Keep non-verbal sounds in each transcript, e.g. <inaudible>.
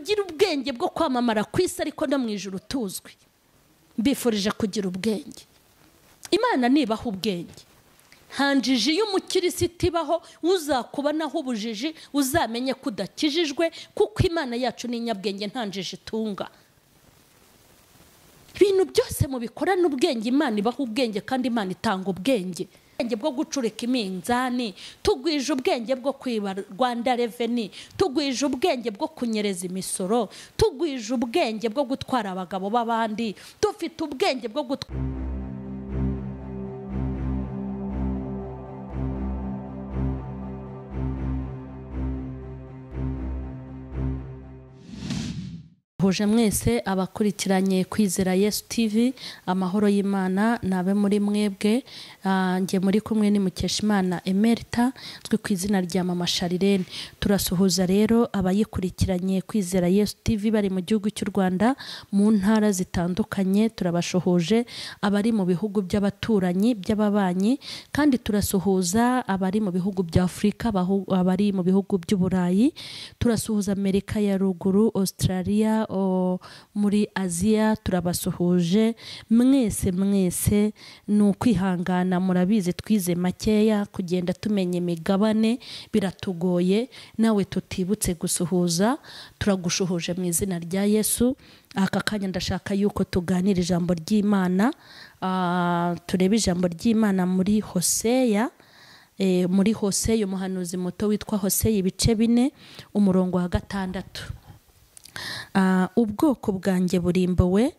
gira ubwenge bwo kwamamara ku isi ariko no mu ijoro tuzwi. Mbifurije kugira ubwenge. Imana nibaho ubwenge. Nta njiji y'umukirisitu ibaho uzakubanaho ubujiji uzamenye ko udakijijwe kuko imana yacu ni inyabwenge nta njiji itunga. Ibintu byose mubikorana ubwenge imana ibaho ubwenge kandi imana itanga ubwenge. Ubwenge bwo gucurika iminzani tugwije ubwenge bwo kwiba rwanda reveni tugwije ubwenge bwo kunyereza imisoro tugwije ubwenge bwo gutwara abagabo b'abandi dufite ubwenge bwo gutwara huje mwese abakurikiranye kwizera yesu tv amahoro y'imana nabe muri mwebwe njye muri kumwe ni mukeshimana emerita twe ku izina rya mama sharirene turasuhuza rero abayikurikiranye kwizera yesu tv bari mu gihugu cy'u rwanda mu ntara zitandukanye turabashuhuje abari mu bihugu by'abaturanyi by'ababanyi kandi turasuhuza abari mu bihugu bya afurika abari mu bihugu by'uburayi turasuhuza amerika ya ruguru australia muri aziya turabasuhuje mwese mwese ni ukwihangana murabizi twize makeya kugenda tumenya imigabane biratugoye nawe tutibutse gusuhuza turagushuhuje mu izina rya yesu. Aka kanya ndashaka yuko tuganira ijambo ry'imana turebe ijambo ry'imana muri hoseya muri hoseya umuhanuzi muto witwa hoseya ibice bine umurongo wa gatandatu. Ubwoko bwanjye burimbuwe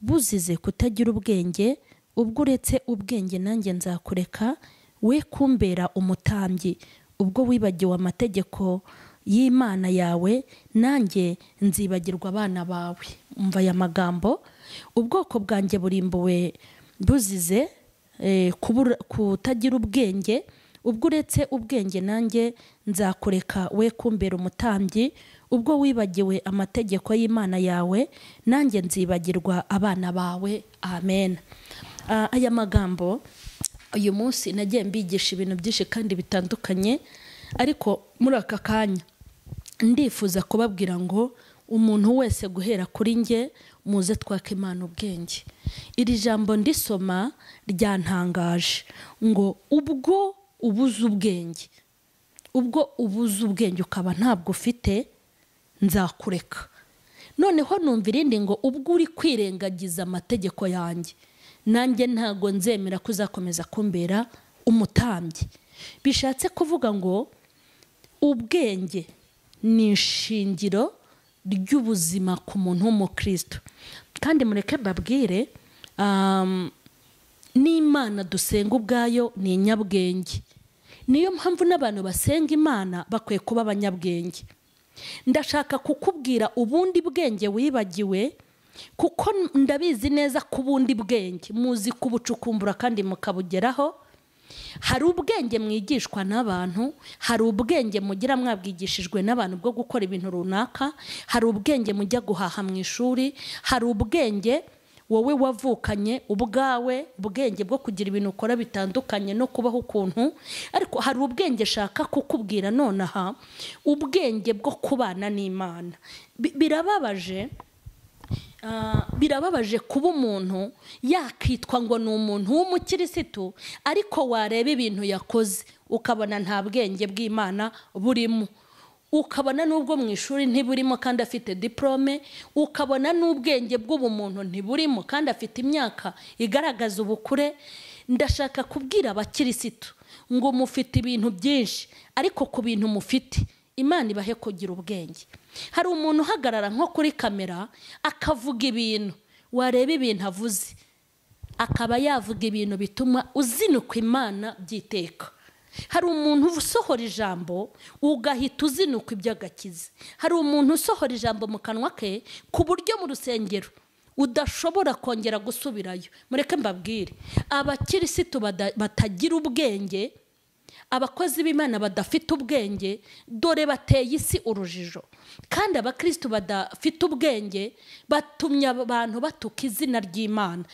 buzize kutagira ubwenge ubwo uretse ubwenge nanjye nzakureka we kumbera umutambyi. Ubwo wibagiwe amategeko y'imana yawe nanjye nzibagirwa abana bawe. Umva aya magambo? Ubwoko bwanjye burimbuwe buzize kutagira ubwenge ubwo uretse ubwenge nanjye nzakureka we kumbera umutambyi. Ubwo wibagiwe amategeko y'imana yawe nanjye nzibagirwa abana bawe. Amen. Aya magambo uyu munsi nagiye mbigisha ibintu byinshi kandi bitandukanye ariko muri aka kanya ndifuza kubabwira ngo umuntu wese guhera kuri nge muze twaka imana ubwenge. Iri jambo ndisoma ryantangaje ngo ubwo ubuze ubwenge ubwo ubuze ubwenge ukaba ntabwo ufite nzakureka. Noneho numva irindi ngo ubwo uri kwirengagiza amategeko yanjye. Nanjye ntabwo nzemera ko uzakomeza kumbera umutambyi. Bishatse kuvuga ngo ubwenge ni ishingiro ry'ubuzima ku muntu w'umukristo kandi mureke mbabwire n'imana dusenga ubwayo ni inyabwenge. Niyo mpamvu n'abantu basenga imana bakwiye kuba abanyabwenge. Ndashaka kukubwira ubundi bwenge wibagiwe kuko ndabizi neza ko ubundi bwenge. Muzi kubucukumbura kandi mukabugeraho. Hari ubwenge mwigishwa n'abantu hari ubwenge mugira mwabwigishijwe n'abantu bwo gukora ibintu runaka hari ubwenge mujya guhaha mu ishuri hari ubwenge wowe wavukanye ubwawe ubwenge bwo kugira ibintu ukora bitandukanye no kubaho ukuntu. Ariko hari ubwenge shaka kukubwira nonaha ubwenge bwo kubana n'imana. Birababaje birababaje kuba umuntu yakitwa ngo ni umuntu w'umukirisitu ariko wareba ibintu yakoze ukabona nta bwenge bw'imana burimo. Ukabona n'ubwo mu ishuri ntiburimo kandi afite diporome ukabona n'ubwenge bw'ubumuntu ntiburimo kandi afite imyaka igaragaza ubukure ndashaka kubwira abakirisitu ngo mufite ibintu byinshi ariko ku bintu mufite imana ibahe kugira ubwenge. Hari umuntu uhagarara nko kuri kamera akavuga ibintu wareba ibintu avuze akaba yavuga ibintu bituma uzinukwa imana byiteka. Hari umuntu usohora ijambo ugahita uzinukwa iby'agakiza hari umuntu usohora ijambo mu kanwa ke ku buryo mu rusengero udashobora kongera gusubirayo. Mureke mbabwire. Abakirisitu batagira ubwenge abakozi b'imana badafite ubwenge dore bateye isi urujijo. Kandi abakirisitu badafite ubwenge batumye abantu batuka izina ry'imana.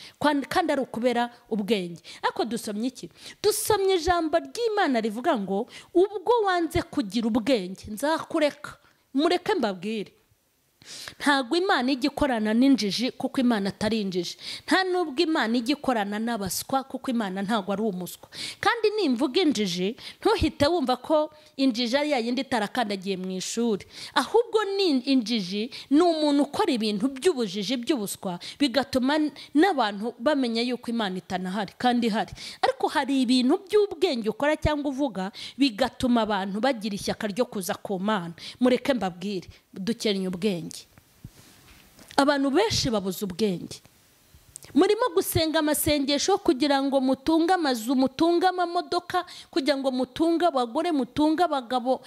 Kandi ari ukubera ubwenge. Ariko dusomye iki? Dusomye ijambo ry'imana rivuga ngo ubwo wanze kugira ubwenge nzakureka. Mureke mbabwire. Ntabwo imana ijya ikorana n'injiji kuko imana atari injiji. Nta n'ubwo imana ijya ikorana n'abaswa kuko imana ntabwo ari umuswa. Kandi nimvuga injiji ntuhite wumva ko injiji ari yayindi itarakandagiye mu ishuri. Ahubwo ni injiji ni umuntu ukora ibintu by'ubujiji by'ubuswa bigatuma n'abantu bamenya yuko imana itanahari kandi ihari. Ariko hari ibintu by'ubwenge ukora cyangwa uvuga bigatuma abantu bagira ishyaka ryo kuza ku mana. Mureke mbabwire. Dukennye ubwenge. Abantu benshi babuze ubwenge. Murimo gusenga amasengesho kugira ngo mutunge amazu mutunge amamodoka kugira ngo mutunge abagore mutunge abagabo.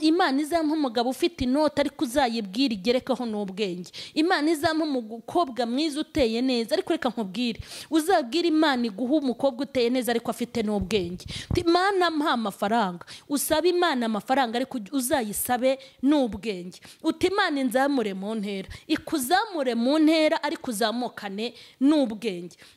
Imana izampa umugabo ufite inoti ariko uzayibwira igerekeho n'ubwenge. Imana izampa umukobwa mwiza uteye neza ariko reka nkubwire. Uzabwire imana iguha umukobwa uteye neza ariko afite n'ubwenge. Imana mpa amafaranga. Usabe imana amafaranga ariko uzayisabe n'ubwenge. Uti imana inzamure mu ntera. Ikuzamure mu ntera ariko uzamukane n'ubwenge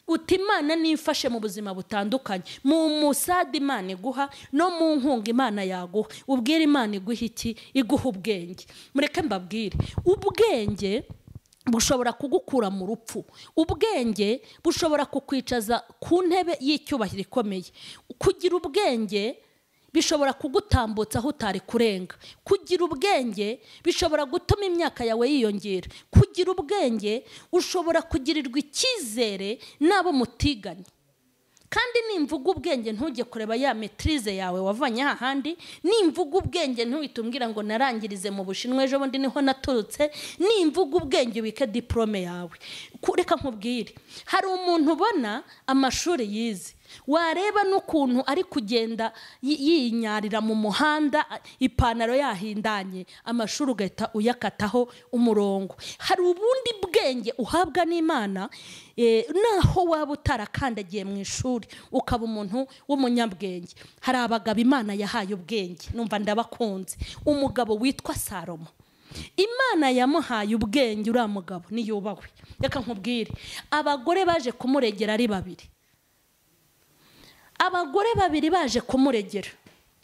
uti imana nifashe mu buzima butandukanye. Mu musade imana iguha no mu nkunga imana yaguha. Ubwire imana iguha iki? Iguha ubwenge. Mureke mbabwire. Ubwenge bushobora kugukura mu rupfu. Ubwenge bushobora kukwicaza ku ntebe y'icyubahiro ikomeye. Kugira ubwenge bishobora kugutambutsa aho utari kurenga. Kugira ubwenge bishobora gutuma imyaka yawe yiyongera. Kugira ubwenge ushobora kugirirwa icyizere n'abo mutiganye. Kandi nimvuga ubwenge ntujye kureba ya metirize yawe wavanye ahandi nimvuga ubwenge ntuhite ngo narangirize mu bushinwa ejo bundi ni ho naturutse nimvuga ubwenge ubike diporome yawe. Reka nkubwire. Hari umuntu ubona amashuri yize. Wareba n'ukuntu ari kugenda yinyarira mu muhanda ipantaro yahindanye amashuri ugahita uyakataho umurongo. Hari ubundi bwenge uhabwa n'imana naho waba utarakandagiye mu ishuri ukaba umuntu w'umunyabwenge. Hari abagabo imana yahaye ubwenge numva ndabakunze. Umugabo witwa salomo. Imana yamuhaye ubwenge uriya mugabo niyubahwe reka nkubwire. Abagore baje kumuregera ari babiri. Abagore babiri baje kumuregera.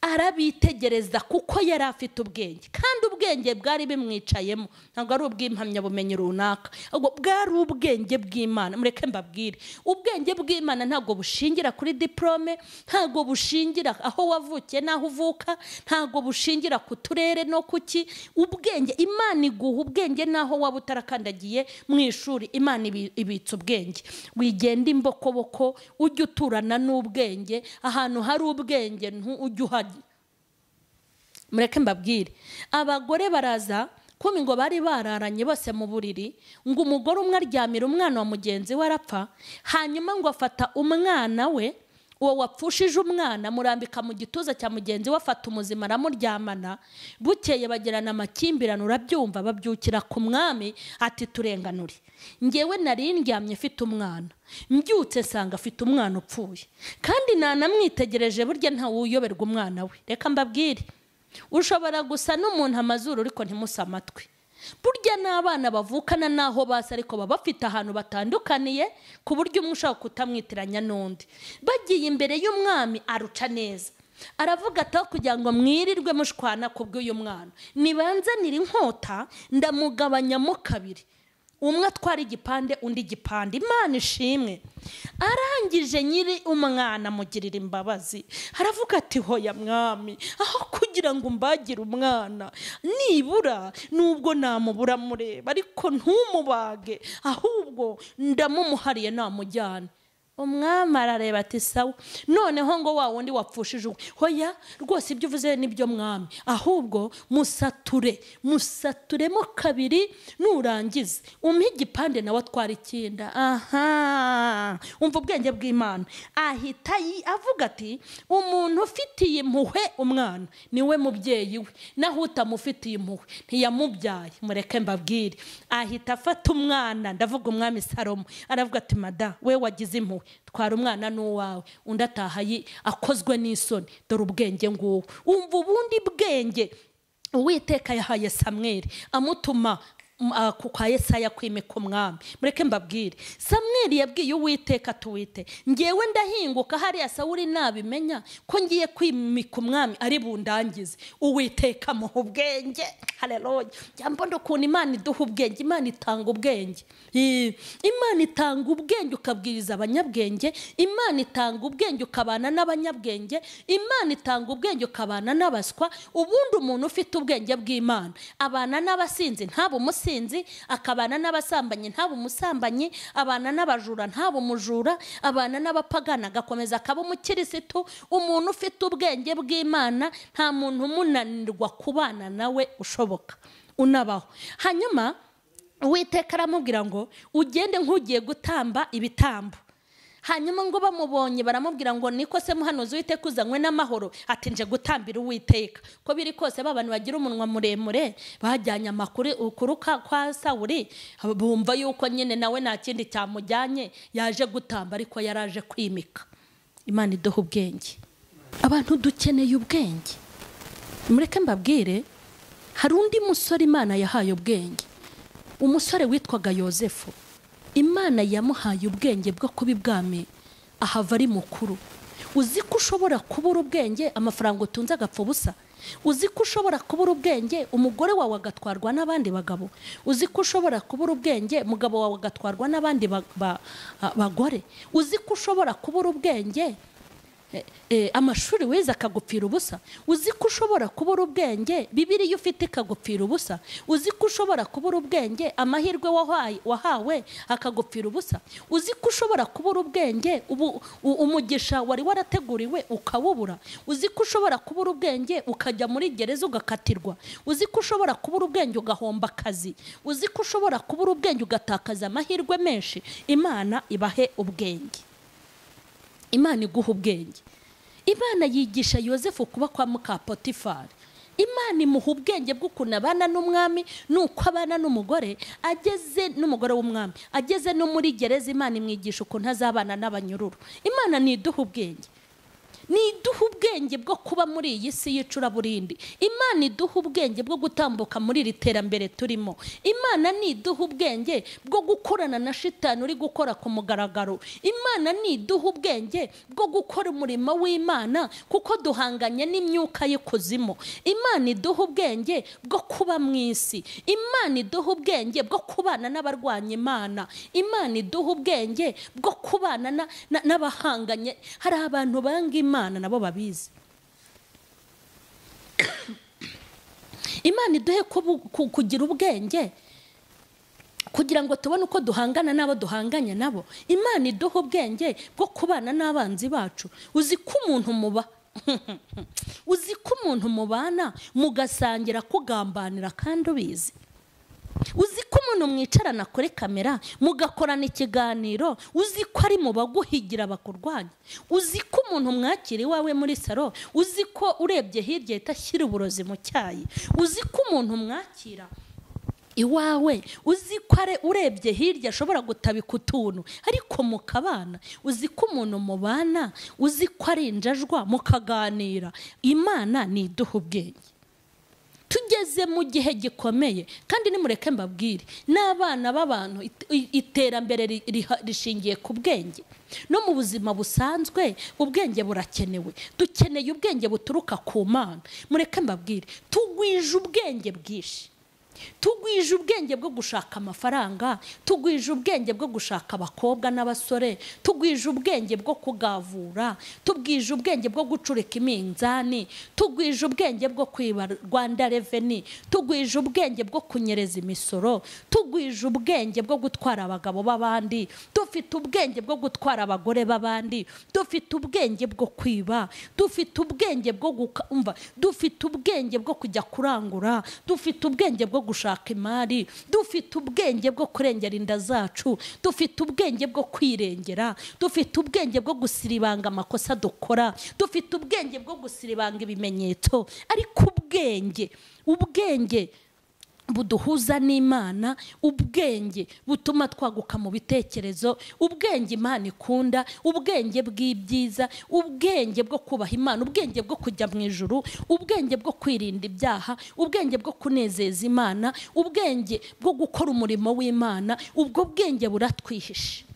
Arabitegereza kuko yari afite ubwenge. Ubwenge bwari bimwicayemo. Ntabwo ari ubw'impamyabumenyi runaka. Ahubwo bwari ubwenge bw'imana. Mureke mbabwire. Ubwenge bw'imana ntabwo bushingira kuri diporome ntabwo bushingira aho wavukiye n'aho uvuka ntabwo bushingira ku turere no ku ki. Ubwenge imana iguha ubwenge n'aho waba utarakandagiye mu ishuri. Imana ibitse ubwenge. Wigenda imbokoboko ujye uturana n'ubwenge. Ahantu hari ubwenge ujye uhajya mureke mbabwire. Abagore baraza kumi ngo bari bararanye bose mu buriri ngo umugore umwe aryamira umwana wa mugenzi we arapfa hanyuma ngo afata umwana we uwo wapfushije umwana murambika mu gituza cya mugenzi we afata umuzima aramuryamana bukeye bagirana amakimbirane urabyumva babyukira ku mwami ati turenganure. Ngewe nari ndyamye afite umwana. Mbyutse nsanga afite umwana upfuye. Kandi nanamwitegereje burya ntawuyoberwa umwana we. Reka mbabwire. Ushobora gusa n'umuntu amazuru ariko ntimuse amatwi. Burya n'abana bavukana n'aho basa ariko baba bafite ahantu batandukaniye ku buryo umwe ushobora kutamwitiranya n'undi. Bagiye imbere y'umwami aruca neza. Aravuga ati kugira ngo mwirirwe mushwana ku bw'uyu mwana. Nibanzanire inkota ndamugabanyamo kabiri. Umwe atwara igipande undi igipande. Imana ishimwe. Arangije nyiri umwana amugirira imbabazi. Aravuga ati hoya mwami aho kugira ngo mbagire umwana. Nibura nubwo namubura mureba ariko ntumubage. Ahubwo ndamumuhariye namujyane umwami arareba ati sawa noneho ngo wa wundi wapfushije hoya rwose ibyo uvuze ni byo mwami. Ahubwo musature musaturemo kabiri nurangize. Umpe igipande nawe atwara ikinda. Aha! Umva ubwenge bw'imana. Ahita avuga ati umuntu ufitiye impuhwe umwana ni we mubyeyi we. Naho utamufitiye impuhwe ntiyamubyaye. Mureke mbabwire. Ahita afata umwana ndavuga umwami salomo. Aravuga ati mada we wagize impuhwe. Twara umwana n'uwawe. Undi ataha akozwe n'isoni. Dore ubwenge ngubu wumva ubundi bwenge. Uwiteka yahaye samweri amutuma kwa yesaya kwimika umwami. Mureke mbabwire. Samweli yabwiye uwiteka tuwite ngewe ndahinguka hariya sawuri nabimenya ko ngiye kwimika umwami ari bundangize. Uwiteka muha ubwenge. Hareruya mbona ukuntu imana iduha ubwenge. Imana itanga ubwenge. Imana itanga ubwenge ukabwiriza abanyabwenge. Imana itanga ubwenge ukabana n'abanyabwenge. Imana itanga ubwenge ukabana n'abaswa. Ubundi umuntu ufite ubwenge bw'imana. Abana n'abasinzi ntabe umusinzi akabana n'abasambanyi ntabe umusambanyi abana n'abajura ntabe umujura abana n'abapagana agakomeza akaba umukirisitu umuntu ufite ubwenge bw'imana nta muntu umunanirwa kubana nawe ushoboka. Unabaho. Hanyuma uwiteka aramubwira ngo ugende nk'ugiye gutamba ibitambo. Hanyuma ngo bamubonye baramubwira ngo niko se muhanuzi uwiteka uzanywe n'amahoro? Ati nje gutambira uwiteka. Ko biri kose ba bantu bagira umunwa muremure bajyanye amakuru ukuru kwa sawuri bumva yuko nyine nawe nta kindi cyamujyanye yaje gutamba ariko yari aje kwimika. Imana iduha ubwenge. Abantu dukeneye ubwenge. Mureke mbabwire hari undi musore imana yahaye ubwenge. Umusore witwaga yosefu. Imana yamuhaye ubwenge bwo kuba ibwami. Ahava ari mukuru. Uzi ko ushobora kubura ubwenge? Amafaranga utunze agapfa ubusa. Uzi ko ushobora kubura ubwenge? Umugore wawe agatwarwa n'abandi bagabo. Uzi ko ushobora kubura ubwenge? Umugabo wawe agatwarwa n'abandi ba- ba- bagore. Uzi ko ushobora kubura ubwenge? Amashuri wize akagupfira ubusa. Uzi ko ushobora kubura ubwenge? Bibiriya ufite ikagupfira ubusa. Uzi ko ushobora kubura ubwenge? Amahirwe wahawe akagupfira ubusa. Uzi ko ushobora kubura ubwenge? Umugisha wari warateguriwe ukawubura. Uzi ko ushobora kubura ubwenge? Ukajya muri gereza ugakatirwa. Uzi ko ushobora kubura ubwenge ugahomba akazi. Uzi ko ushobora kubura ubwenge ugatakaza amahirwe menshi. Imana ibahe ubwenge. Imana iguha ubwenge. Imana yigisha yosefu kuba kwa muka potifari. Imana imuha ubwenge bw'ukuntu abana n'umwami n'uko abana n'umugore ageze n'umugore w'umwami ageze no muri gereza imana imwigisha ukuntu azabana n'abanyururu. Imana ntiduha ubwenge. Niduha ubwenge bwo kuba muri iyi si y'icuraburindi imana iduha ubwenge bwo gutambuka muri iri terambere turimo. Imana niduha ubwenge bwo gukorana na shitani uri gukora ku mugaragaro. Imana niduha ubwenge bwo gukora umurimo w'imana kuko duhanganye n'imyuka y'ikuzimu. Imana iduha ubwenge bwo kuba mu isi. Imana iduha ubwenge bwo kubana n'abarwanya imana. Imana iduha ubwenge bwo kubana na- na- n'abahanganye. Hari abantu banga imana nabo babizi. Imana iduhe kugira ubwenge kugira ngo tubone uko duhangana n'abo duhanganye nabo. Imana iduha ubwenge bwo kubana n'abanzi bacu. Uzi ko umuntu muba <laughs> uzi ko umuntu mubana mugasangira kugambanira kandi ubizi. Uzi ko umuntu mwicarana kuri kamera mugakorana ikiganiro uzi ko ari mu baguhigira bakurwanya. Uzi ko umuntu mwakira iwawe muri salo uzi ko urebye hirya ahita ashyira uburozi mu cyayi. Uzi ko umuntu mwakira iwawe uzi ko urebye hirya ashobora gutabika utuntu. Ariko mukabana uzi ko umuntu mubana uzi ko ari injajwa mukaganira. Imana niduha ubwenge. Tugeze mu gihe gikomeye. Kandi nimureke mbabwire n'abana b'abantu iterambere rishingiye ku bwenge. No mu buzima busanzwe ubwenge burakenewe. Dukeneye ubwenge buturuka ku mana. Mureke mbabwire tugwije ubwenge bwinshi. Tugwije ubwenge bwo gushaka amafaranga tugwije ubwenge bwo gushaka abakobwa n'abasore tugwije ubwenge bwo kugavura tubwije ubwenge bwo gucurika iminzani tugwije ubwenge bwo kwiba rwanda reveni tugwije ubwenge bwo kunyereza imisoro tugwije ubwenge bwo gutwara abagabo b'abandi dufite ubwenge bwo gutwara abagore b'abandi dufite ubwenge bwo kwiba dufite ubwenge bwo gukumva dufite ubwenge bwo kujya kurangura dufite ubwenge bwo gushaka imari. Dufite ubwenge bwo kurengera inda zacu. Dufite ubwenge bwo kwirengera. Dufite ubwenge bwo gusiribanga amakosa dukora. Dufite ubwenge bwo gusiribanga ibimenyetso. Ariko ubwenge ubwenge buduhuza n'imana ubwenge butuma twaguka mu bitekerezo ubwenge imana ikunda ubwenge bw'ibyiza ubwenge bwo kubaha imana ubwenge bwo kujya mu ijuru ubwenge bwo kwirinda ibyaha ubwenge bwo kunezeza imana ubwenge bwo gukora umurimo w'imana ubwo bwenge buratwihishe.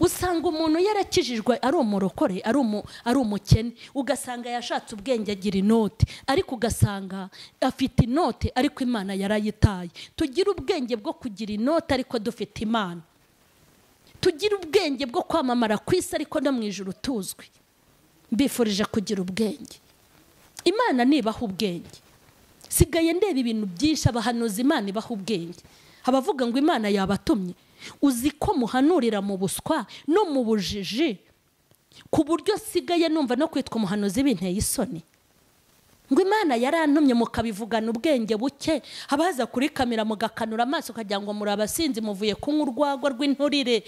Usanga umuntu yarakijijwe ari umurokore ari umukene. Ugasanga yashatse ubwenge agira inote ariko ugasanga afite inote ariko imana yarayitaye. Tugire ubwenge bwo kugira inote ariko dufite imana. Tugire ubwenge bwo kwamamara ku isi ariko no mu ijoro tuzwi. Mbifurije kugira ubwenge. Imana nibaha ubwenge. Sigaye ndeba ibintu byinshi abahanuza imana ibaha ubwenge. Abavuga ngo imana yabatumye uzi ko muhanurira mu buswa no mu bujiji ku buryo sigaye numva no kwitwa umuhanuzi binteye isoni. Ngo imana yarantumye mukabivugana ubwenge buke abaza kuri kamera mugakanura amaso ukagira ngo muri abasinzi muvuye kunywa urwagwa rw'inturire.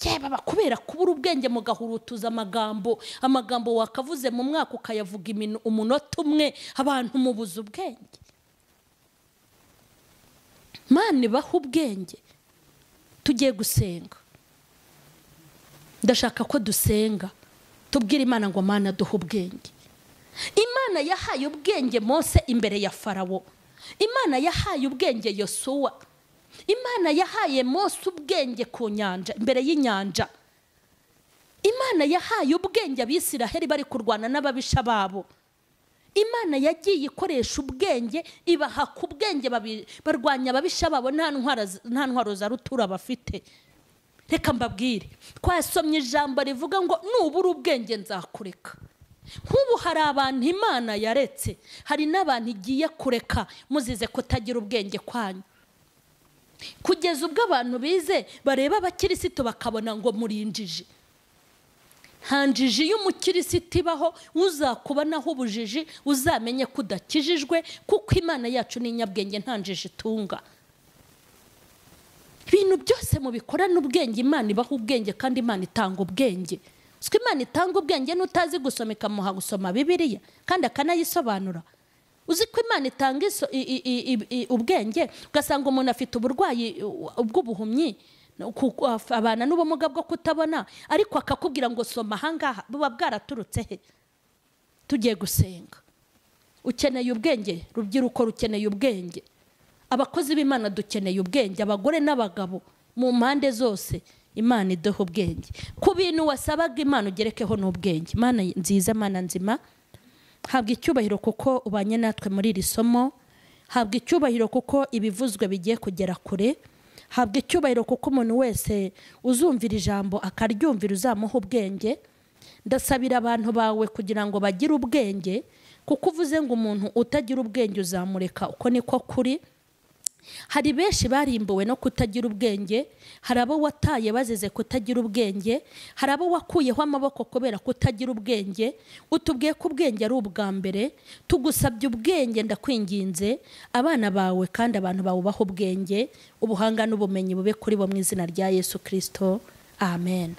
Yaba kubera kubura ubwenge mugahurutuza amagambo. Amagambo wakavuze mu mwaka ukayavuga umunota umwe abantu mubuze ubwenge. Imana ibaha ubwenge. Tugiye gusenga. Ndashaka ko dusenga. Tubwire imana ngo mana duhe ubwenge. Imana yahaye ubwenge mose imbere ya farawo. Imana yahaye ubwenge yosuwa imana yahaye mose ubwenge ku nyanja imbere y'inyanja. Imana yahaye ubwenge abisiraheli bari kurwana n'ababisha babo. Imana yagiye ikoresha ubwenge ibaha ku bwenge barwanya ababisha babo nta ntwaro za rutura bafite. Reka mbabwire. Twasomye ijambo rivuga ngo nubura ubwenge nzakureka. Nk'ubu hari abantu imana yaretse hari n'abantu igiye kureka muzize kutagira ubwenge kwanyu. Kugeza ubwo abantu bize bareba abakirisitu bakabona ngo murinjije. Nta njiji y'umukirisitu ibaho uzakubonaho ubujiji uzamenye ko udakijijwe kuko imana yacu ni inyabwenge nta njiji itunga. Ibintu byose mubikorana ubwenge imana ibaho ubwenge kandi imana itanga ubwenge. Ko imana itanga ubwenge n'utazi gusoma ikamuha gusoma bibiriya kandi akanayisobanura. Uzi ko imana itanga ubwenge ugasanga umuntu afite uburwayi bw'ubuhumyi abana n'ubumuga bwo kutabona ariko akakubwira ngo soma ahangaha buba bwaraturutse he? Tugiye gusenga. Ukeneye ubwenge rubyiruko rukeneye ubwenge. Abakozi b'imana dukeneye ubwenge abagore n'abagabo mu mpande zose imana iduha ubwenge. Ku bintu wasabaga imana ugerekeho n'ubwenge imana nziza imana nzima. Habwa icyubahiro kuko ubanye natwe muri iri somo. Habwa icyubahiro kuko ibivuzwe bigiye kugera kure. Habwa icyubahiro kuko umuntu wese uzumvira ijambo akaryumvira uzamuha ubwenge ndasabira abantu bawe kugira ngo bagire ubwenge kuko uvuze ngo umuntu utagira ubwenge uzamureka. Uko niko kuri hari benshi barimbuwe no kutagira ubwenge hari abo wataye bazize kutagira ubwenge hari abo wakuyeho amaboko kubera kutagira ubwenge. Utubwiye ko ubwenge ari ubwa mbere tugusabye ubwenge ndakwinginze abana bawe kandi abantu bawubaha ubwenge ubuhanga n'ubumenyi bube kuri bo mu izina rya yesu kirisito amen.